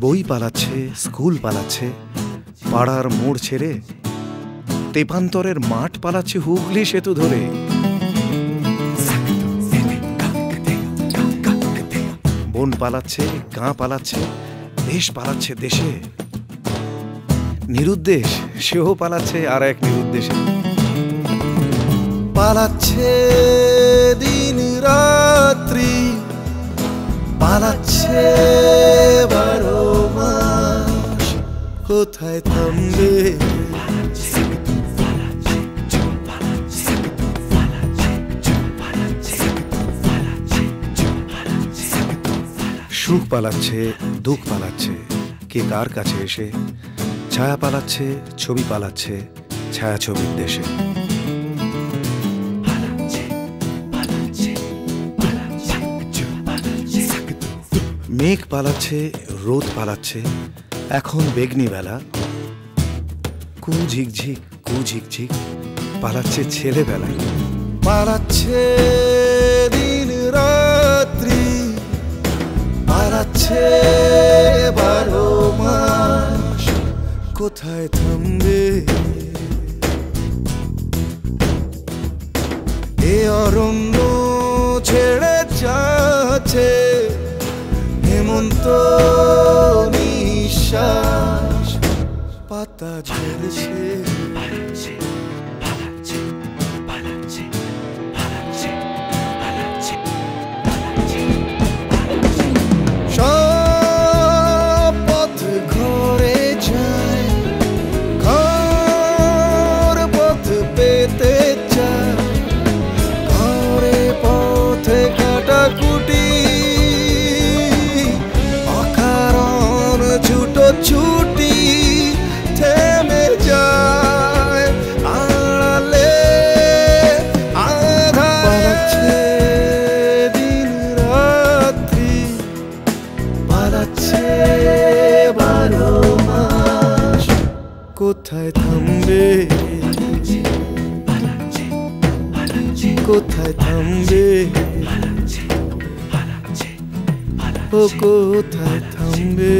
বই পালাচ্ছে স্কুল পালাচ্ছে পাড়ার মোড় ছেড়ে তেপান্তরের মাঠ পালাচ্ছে হুগলি সেতু ধরে। বন পালাচ্ছে, গাঁ পালাচ্ছে, দেশ পালাচ্ছে দেশে। নিরুদ্দেশ, সেও পালাচ্ছে আর এক নিরুদ্দেশে। পালাচ্ছে দিন রাত্রি, পালাচ্ছে বারো মাস। কোথায় থামবে? সুখ পালাচ্ছে দুঃখ পালাচ্ছে। কে কার কাছে এসে ছায়া পালাচ্ছে ছবি পালাচ্ছে ছায়া ছবির দেশে মেঘ পালাচ্ছে রোদ পালাচ্ছে এখন বেগনি বেলা। কু ঝিকঝিক কু ঝিকঝিক পালাচ্ছে ছেলেবেলায় পালাচ্ছে কোথায় থামবে? এ অরণ্য ছেড়ে যাচ্ছে হেমন্ত নিঃশ্বাস পাতা ঝরছে। পালাচ্ছে বারো মাস। কোথায় থামবে? কোথায় থামবে? ও কোথায় থামবে?